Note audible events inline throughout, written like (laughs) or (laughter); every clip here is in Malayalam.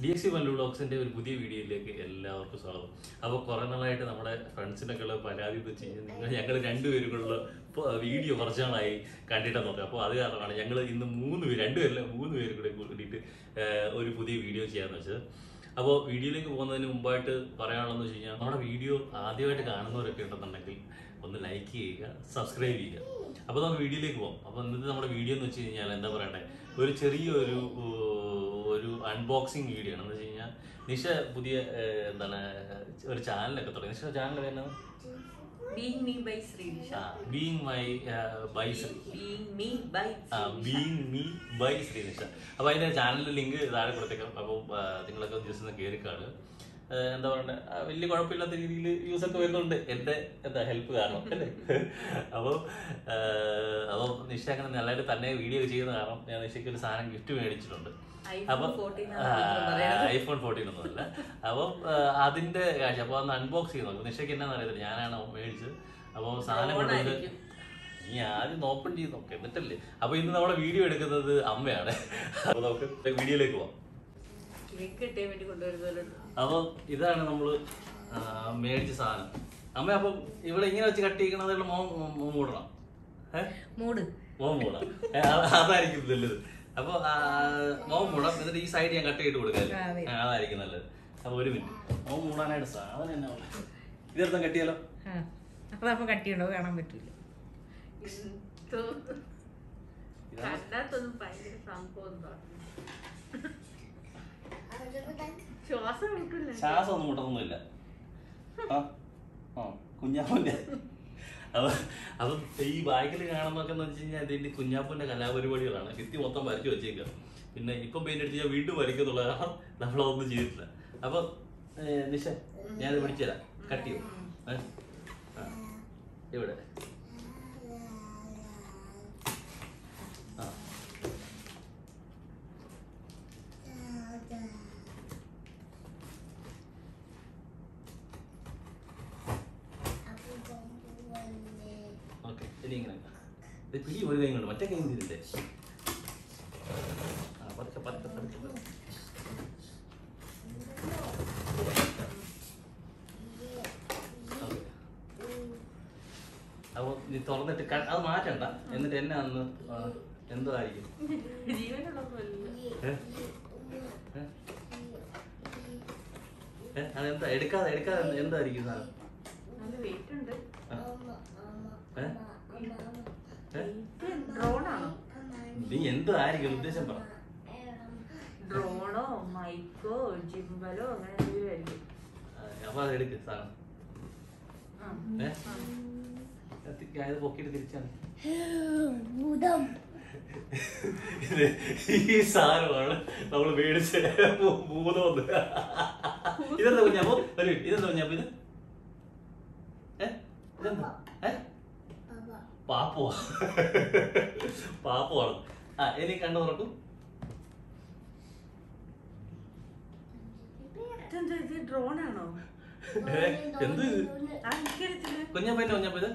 ഡി എസ് സി ബ്ലോഗ്സിന്റെ ഒരു പുതിയ വീഡിയോയിലേക്ക് എല്ലാവർക്കും സ്വാഗതം. അപ്പോൾ കുറെ നാളായിട്ട് നമ്മുടെ ഫ്രണ്ട്സിനൊക്കെ ഉള്ള പരാതി വെച്ച് കഴിഞ്ഞാൽ നിങ്ങൾ ഞങ്ങൾ രണ്ടുപേരുകളുള്ള വീഡിയോ കുറച്ച് നാളായി കണ്ടിട്ടെന്ന് പറഞ്ഞു അപ്പോൾ അത് കാരണമാണ് ഞങ്ങൾ ഇന്ന് മൂന്ന് പേര് രണ്ടുപേരല്ല മൂന്ന് പേര് കൂടെ കൂടിയിട്ട് ഒരു പുതിയ വീഡിയോ ചെയ്യാന്ന് വെച്ചത്. അപ്പോൾ വീഡിയോയിലേക്ക് പോകുന്നതിന് മുമ്പായിട്ട് പറയാനുള്ളതെന്ന് വെച്ച് കഴിഞ്ഞാൽ നമ്മുടെ വീഡിയോ ആദ്യമായിട്ട് കാണുന്നവരൊക്കെ ഉണ്ടെന്നുണ്ടെങ്കിൽ ഒന്ന് ലൈക്ക് ചെയ്യുക സബ്സ്ക്രൈബ് ചെയ്യുക. അപ്പോൾ നമുക്ക് വീഡിയോയിലേക്ക് പോകാം അപ്പോൾ ഇന്നത്തെ നമ്മുടെ വീഡിയോ എന്ന് വെച്ച് കഴിഞ്ഞാൽ എന്താ പറയണ്ടേ? ഒരു ചെറിയൊരു ഒരു അൺബോക്സിങ് വീഡിയോ ആണ്. എന്ന് വെച്ച് കഴിഞ്ഞാൽ നിഷ പുതിയ എന്താണ് ഒരു ചാനലൊക്കെ തുടങ്ങി. നിഷ ചാനൽ വരുന്നത്. Being my by being me by Sreenisha അപ്പോൾ അതിന്റെ ചാനലിന്റെ ലിങ്ക് താഴെ കൊടുത്തേക്കാം. അപ്പോൾ നിങ്ങളൊക്കെ ജസ്റ്റ് ഒന്ന് കയറി കാണുക. എന്താ പറയണ്ടേ? വലിയ കുഴപ്പമില്ലാത്ത രീതിയിൽ യൂസ് ഒക്കെ വരുന്നുണ്ട്. എന്റെ എന്താ ഹെൽപ്പ് കാരണം അല്ലേ? അപ്പോൾ അപ്പോൾ നിഷ അങ്ങനെ നല്ലതായിട്ട് തന്നെ വീഡിയോ ചെയ്യുന്ന കാരണം ഞാൻ നിഷയ്ക്ക് ഒരു സാധനം ഗിഫ്റ്റ് മേടിച്ചിട്ടുണ്ട്. അപ്പൊ അപ്പം 14 ആണ് മാത്രം ഐഫോൺ ഫോർട്ടീൻ ഒന്നുമല്ല. അപ്പം അതിന്റെ കാഴ്ച. അപ്പോൾ അന്ന് അൺബോക്സ് ചെയ്ത് നോക്കും നിഷയ്ക്ക് എന്നാന്ന് അറിയത്തില്ല. ഞാനാണ് മേടിച്ചത്. അപ്പോൾ സാധനം കൊണ്ടുവന്ന് നീ ആദ്യം ഓപ്പൺ ചെയ്ത് നോക്കാം. എന്നിട്ടല്ലേ? അപ്പൊ ഇന്ന് നമ്മുടെ വീഡിയോ എടുക്കുന്നത് അമ്മയാണ്. അപ്പൊ നമുക്ക് വീഡിയോയിലേക്ക് പോവാം. അപ്പൊ ഇതാണ് നമ്മൾ മേടിച്ച സാധനം. അമ്മ അപ്പൊ ഇവിടെ ഇങ്ങനെ വെച്ച് കട്ട് ചെയ്യണത് മോൻ മൂടണം. മൂട്. മോൻ മൂടാം അതായിരിക്കും നല്ലത്. അപ്പൊ മോൻ മൂടാം എന്നിട്ട് ഈ സൈഡ് ഞാൻ കട്ട് ചെയ്ത് കൊടുക്കാം അതായിരിക്കും നല്ലത്. അപ്പൊ ഒരു മിനിറ്റ്. മോൻ മൂടാനായിട്ട് സാധനം എന്നാ ഉള്ളത്? ഇതെടുത്തും കട്ടിയാലോ? അപ്പൊ കട്ടിയുണ്ടോ കാണാൻ പറ്റൂല. കണ്ടാത്തൊന്നും ഭയങ്കര സംഭവം. ശ്വാസം ഒന്നും മുട്ടൊന്നുമില്ല ആ ആ കുഞ്ഞാപ്പൂന്റെ. അപ്പൊ അപ്പൊ ഈ ബാഗിൽ കാണുന്നൊക്കെ എന്ന് വെച്ച് കഴിഞ്ഞാൽ ഇതിന്റെ കുഞ്ഞാപ്പൂന്റെ കലാപരിപാടികളാണ്. ഭിത്തി മൊത്തം വരച്ചു വെച്ചേക്കാം. പിന്നെ ഇപ്പം പെയിന്റ് അടിച്ച് ഞാൻ വീണ്ടും വരയ്ക്കുന്നുള്ള. കാരണം നമ്മളതൊന്നും ചെയ്തിട്ടില്ല. അപ്പൊ നിഷ ഞാനത് പിടിച്ചുതരാം കട്ട് ചെയ്യും. ഏ? ഇവിടെ ആ ഓക്കെ ഇനി ഇങ്ങനെ ഇത് പിടി ഒരു കൈ കൊണ്ട് മറ്റേ കൈ ഇതില്ലേ ആ പതുക്കെ പതുക്കെ പതുക്കെ. അപ്പോൾ നീ തുറന്നിട്ട് അത് മാറ്റണ്ട. എന്നിട്ട് എന്നെ അന്ന് എന്തായിരിക്കും? അതെന്താ? എടുക്കാതെ എടുക്കാതെ എന്ത്- എന്തായിരിക്കും സാധനം? നല്ല വെയിറ്റ് ഉണ്ട് ആ? ഏ? ഏ? ഡ്രോണാണോ നീ എന്തായിരിക്കും ഉദ്ദേശം പറ. ഡ്രോണോ മൈക്കോ ജിംബലോ അങ്ങനെ എന്തെങ്കിലും ആയിരിക്കും. ആ, അപ്പൊ അത് എടുക്ക് സാധനം. ആ. ഏ? എത്തിക്ക്, അത് പൊക്കിയിട്ട് തിരിച്ചാണ് ഇത് ഈ സാധനമാണ് നമ്മൾ മേടിച്ച ഭൂതമെന്ന്. ഇതെന്താ കുഞ്ഞാപ്പോ? ഒരു minute. ഇതെന്താ കുഞ്ഞാപ്പോ ഇത്? ഏ? ഇതെന്താ? ഏ? പാപ്പോ പാപ്പമാണ് ആ ഇനി കണ്ണു തുറക്കും? എന്ത് കുഞ്ഞാപ്പ ഇത്?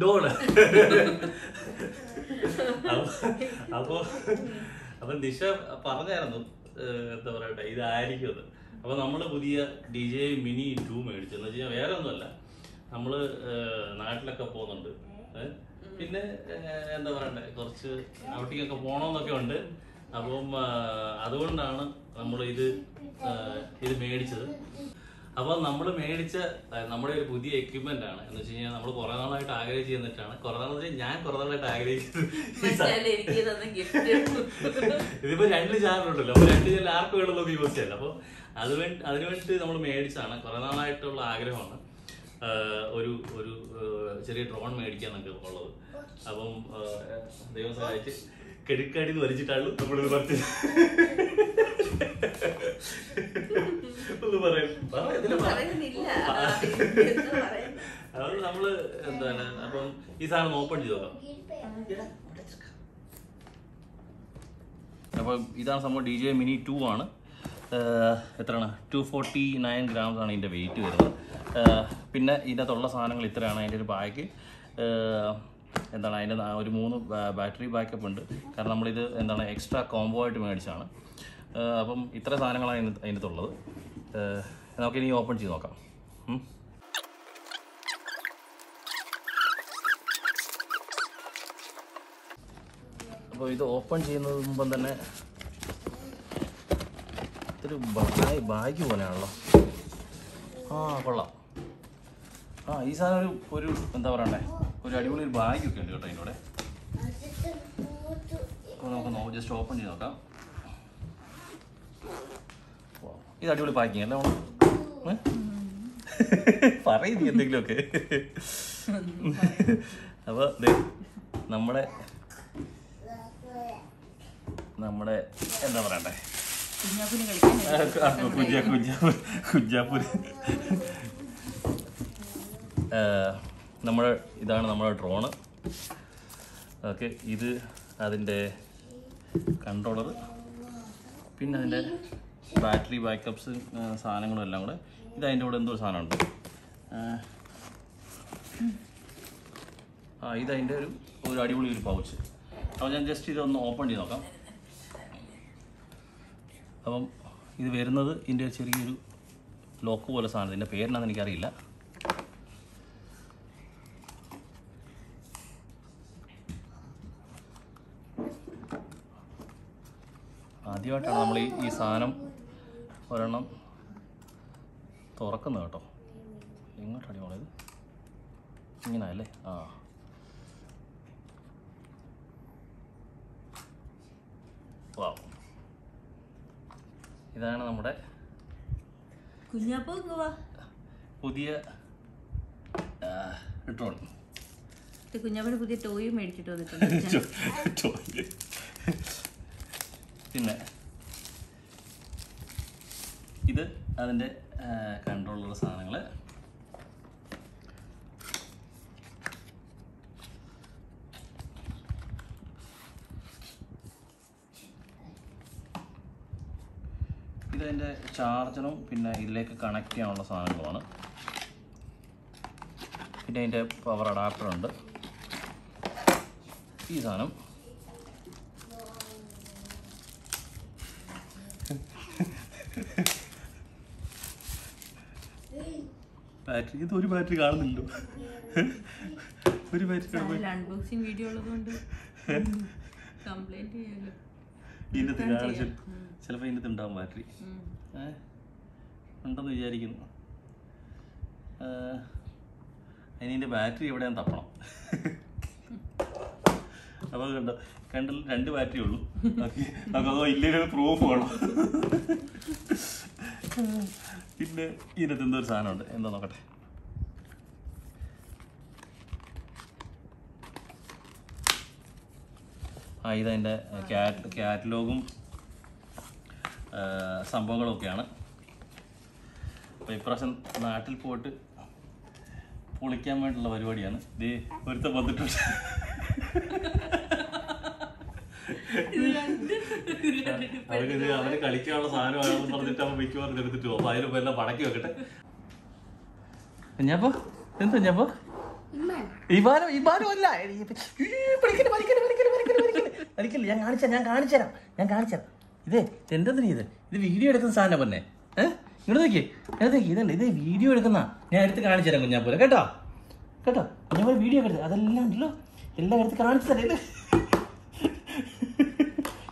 ഡോണ് അപ്പൊ അപ്പൊ ദിശ പറഞ്ഞായിരുന്നു എന്താ പറയട്ടെ ഇതായിരിക്കും അത്. അപ്പൊ നമ്മൾ പുതിയ ഡി ജെ മിനി ടൂ മേടിച്ചു. എന്ന് വെച്ചാൽ വേറെ ഒന്നുമല്ല നമ്മൾ നാട്ടിലൊക്കെ പോകുന്നുണ്ട്. ഏഹ്, പിന്നെ എന്താ പറയണ്ടേ കുറച്ച് അവിടേക്കൊക്കെ പോണോന്നൊക്കെ ഉണ്ട്. അപ്പം അതുകൊണ്ടാണ് നമ്മൾ ഇത് ഇത് മേടിച്ചത്. അപ്പോൾ നമ്മൾ മേടിച്ച നമ്മുടെ ഒരു പുതിയ എക്യുപ്മെന്റ് ആണ്. എന്ന് വെച്ച് കഴിഞ്ഞാൽ നമ്മൾ കുറെ നാളായിട്ട് ആഗ്രഹിച്ചു ചെന്നിട്ടാണ്. കുറെ വെച്ചാൽ ഞാൻ കുറെ നാളായിട്ട് ഗിഫ്റ്റ് ഇതിപ്പോ രണ്ട് ചാനലുണ്ടല്ലോ അപ്പൊ രണ്ട് ചാനൽ ആർക്കും വേണമെന്നൊക്കെ യൂസ് ചെയ്യാം അപ്പോൾ വേണ്ടി അതിനു വേണ്ടി നമ്മൾ മേടിച്ചാണ് കുറെ നാളായിട്ടുള്ള ആഗ്രഹമാണ്. ഒരു ഒരു ചെറിയ ഡ്രോൺ മേടിക്കാന്നൊക്കെ ഉള്ളത്. അപ്പം ദൈവം സഹായിച്ച് കെടുക്കാടി വലിച്ചിട്ടാണ് നമ്മളിത് പറിച്ചത്. ഒന്ന് പറയാം അത് നമ്മൾ എന്താണ് അപ്പം ഈ സാധനം ഓപ്പൺ ചെയ്ത് നോക്കാം. അപ്പം ഇതാണ് സംഭവം ഡി ജെ മിനി ടു ആണ്. എത്രയാണ്? ടു ഫോർട്ടി നയൻ ഗ്രാംസ് ആണ് ഇതിന്റെ വെയിറ്റ് വരുന്നത്. പിന്നെ ഇതിനകത്തുള്ള സാധനങ്ങൾ ഇത്രയാണ് അതിന്റെ ഒരു ബാഗ് എന്താണ് അതിന്റെ ഒരു മൂന്ന് ബാറ്ററി ബാക്കപ്പ് ഉണ്ട്. കാരണം നമ്മളിത് എന്താണ് എക്സ്ട്രാ കോംബോ ആയിട്ട് മേടിച്ചാണ് അപ്പം ഇത്ര സാധനങ്ങളാണ് അതിന് അതിനകത്തുള്ളത്. നമുക്ക് നമുക്കിനി ഓപ്പൺ ചെയ്ത് നോക്കാം. അപ്പോൾ ഇത് ഓപ്പൺ ചെയ്യുന്നത് മുമ്പം തന്നെ ഇതൊരു ബാഗ് ബാഗ് പോലെയാണല്ലോ. ആ കൊള്ളാം. ആ ഈ സാധനം ഒരു ഒരു എന്താ പറയണ്ടേ? ഒരു അടിപൊളി ഒരു ബാഗ് ഒക്കെ ഉണ്ട് കേട്ടോ അതിന്റെ അപ്പോൾ നമുക്ക് ജസ്റ്റ് ഓപ്പൺ ചെയ്ത് നോക്കാം. ഇത് അടിപൊളി പാക്കിങ് അല്ലേ പറയുന്നു എന്തെങ്കിലുമൊക്കെ. അപ്പോൾ നമ്മുടെ നമ്മുടെ എന്താ പറയണ്ടേ? കുഞ്ഞാപ്പിന് നമ്മുടെ ഇതാണ് നമ്മുടെ ഡ്രോണ്. ഓക്കെ ഇത് അതിന്റെ കൺട്രോളർ. പിന്നെ അതിന്റെ ബാറ്ററി ബാക്കപ്സ് സാധനങ്ങളും എല്ലാം കൂടെ. ഇത് അതിന്റെ കൂടെ എന്തോ സാധനം സാധനമുണ്ട്. ആ, ഇത് ഒരു ഒരു അടിപൊളി ഒരു പൗച്ച്. അപ്പോൾ ഞാൻ ജസ്റ്റ് ഇതൊന്ന് ഓപ്പൺ ചെയ്ത് നോക്കാം. അപ്പം ഇത് വരുന്നത് ഇതിന്റെ ചെറിയൊരു ലോക്ക് പോലെ സാധനം ഇതിന്റെ പേരിനാണെന്ന് എനിക്കറിയില്ല. ആദ്യമായിട്ടാണ് നമ്മൾ ഈ ഈ സാധനം ഒരെണ്ണം തുറക്കുന്നത് കേട്ടോ. എങ്ങോട്ടാണ് മോളത് ഇങ്ങനെ അല്ലേ ആ. വാ ഇതാണ് നമ്മുടെ പുതിയ ഡ്രോൺ കുഞ്ഞാപ്പിന് പുതിയ ടോയും മേടിച്ചിട്ട് വന്നിട്ടുണ്ട് (laughs) പിന്നെ ഇത് അതിന്റെ കൺട്രോളുള്ള സാധനങ്ങൾ ഇതതിന്റെ ചാർജറും പിന്നെ ഇതിലേക്ക് കണക്ട് ചെയ്യാനുള്ള സാധനങ്ങളുമാണ്. പിന്നെ അതിന്റെ പവർ അഡാപ്റ്ററുണ്ട് ഈ സാധനം. ബാറ്ററി ഇത് ഒരു ബാറ്ററി കാണുന്നില്ലല്ലോ. ഒരു ബാറ്ററി അൺബോക്സിംഗ് വീഡിയോ ഉള്ളതുകൊണ്ട് കംപ്ലൈന്റ് ചെയ്യാലോ ചിലപ്പോൾ ഉണ്ടാവും ബാറ്ററി ഉണ്ടെന്ന് വിചാരിക്കുന്നു. ഇതിന്റെ ബാറ്ററി എവിടെയാണ് തപ്പണം. അപ്പോൾ കണ്ടോ കണ്ടിൽ രണ്ട് ബാറ്ററി ഉള്ളൂ. ഓക്കെ നമുക്കതോ ഇല്ലെങ്കിൽ പ്രൂഫ് വേണം. പിന്നെ ഇതിനകത്ത് എന്തോ ഒരു സാധനമുണ്ട്? എന്താ നോക്കട്ടെ. ആ ഇതതിന്റെ ക്യാറ്റ് കാറ്റലോഗും സംഭവങ്ങളൊക്കെയാണ്. അപ്പോൾ ഇപ്രാവശ്യം നാട്ടിൽ പോയിട്ട് പൊളിക്കാൻ വേണ്ടിയുള്ള പരിപാടിയാണ്. ഇത് ഒരുത്തം വന്നിട്ടുണ്ട്. അവനിത് അവർ കളിക്കാനുള്ള സാധനമാണെന്ന് പറഞ്ഞിട്ട് അവൻ മിക്കവാറും എടുത്തിട്ട് പോകും. അപ്പൊ അതിലിപ്പോ എല്ലാം പടക്കി വെക്കട്ടെ. ഞാപ്പോ എന്താ ഞാപ്പോ ഇവാനോ ഇവാനോ അല്ല. ഒരിക്കലും ഞാൻ കാണിച്ച ഞാൻ കാണിച്ചുതരാം ഞാൻ കാണിച്ചുതരാം ഇതേ എന്തെന്തിനാ ഇത്? ഇത് വീഡിയോ എടുക്കുന്ന സാധനം ഏഹ് ഇങ്ങോട്ട് നോക്കി. ഇങ്ങോട്ട് നോക്കി. ഇതല്ല ഇത് വീഡിയോ എടുക്കുന്ന ഞാൻ എടുത്ത് കാണിച്ചു തരാം കുഞ്ഞാപ്പോലെ കേട്ടോ? കേട്ടോ? കുഞ്ഞാപ്പോലെ വീഡിയോ എടുത്ത് അതെല്ലാം ഉണ്ടല്ലോ. എല്ലാം എടുത്ത് കാണിച്ചു തരാം. ഇത്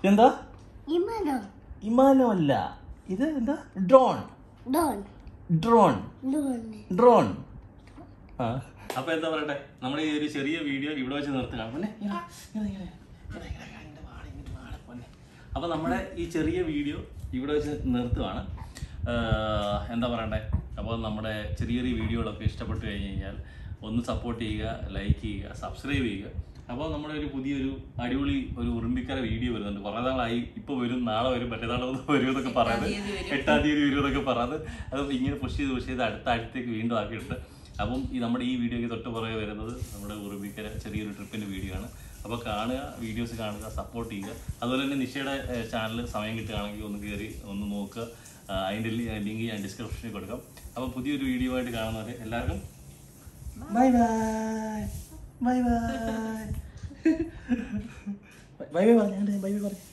എന്താ. ഇമാനോ. അല്ല. ഇത് എന്താ? ഡ്രോൺ. ഡ്രോൺ. ഡ്രോൺ. ഡ്രോൺ. ആ. അപ്പൊ എന്താ പറയട്ടെ? നമ്മൾ ഈ ഒരു ചെറിയ വീഡിയോ ഇവിടെ വെച്ച് നിർത്തുകയാണ്. പൊന്നെ. അപ്പൊ നമ്മുടെ ഈ ചെറിയ വീഡിയോ ഇവിടെ വെച്ച് നിർത്തുവാണ്. എന്താ പറയണ്ടേ? അപ്പോൾ നമ്മുടെ ചെറിയ ചെറിയ വീഡിയോകളൊക്കെ ഇഷ്ടപ്പെട്ടു കഴിഞ്ഞ് കഴിഞ്ഞാൽ ഒന്ന് സപ്പോർട്ട് ചെയ്യുക ലൈക്ക് ചെയ്യുക സബ്സ്ക്രൈബ് ചെയ്യുക. അപ്പോൾ നമ്മുടെ ഒരു പുതിയൊരു അടിപൊളി ഒരു ഉറുമ്പിക്കര വീഡിയോ വരുന്നുണ്ട്. കുറേ നാളായി. ഇപ്പോൾ വരും. നാളെ വരും. മറ്റന്നാൾ വരും എന്നൊക്കെ പറയുന്നത് എട്ടാം തീയതി വരും എന്നൊക്കെ പറയുന്നത് അത് ഇങ്ങനെ പുഷ് ചെയ്ത് പുഷ് ചെയ്ത് അടുത്ത ആഴ്ചത്തേക്ക് വീണ്ടും ആക്കിയിട്ടുണ്ട്. അപ്പം ഈ നമ്മുടെ ഈ വീഡിയോയ്ക്ക് തൊട്ട് പുറകെ വരുന്നത് നമ്മുടെ ഉറുമ്പിക്കര ചെറിയൊരു ട്രിപ്പിന്റെ വീഡിയോ ആണ്. അപ്പോൾ കാണുക വീഡിയോസ് കാണുക സപ്പോർട്ട് ചെയ്യുക. അതുപോലെ തന്നെ നിഷയുടെ ചാനൽ സമയം കിട്ടുകയാണെങ്കിൽ ഒന്ന് കയറി ഒന്ന് നോക്കുക. അതിന്റെ ലിങ്ക് ഞാൻ ഡിസ്ക്രിപ്ഷനിൽ കൊടുക്കാം. അപ്പോൾ പുതിയൊരു വീഡിയോ ആയിട്ട് കാണുന്നവരെ എല്ലാവർക്കും bye bye bye bye bye bye bye പറഞ്ഞു ബൈ ബൈ പറഞ്ഞു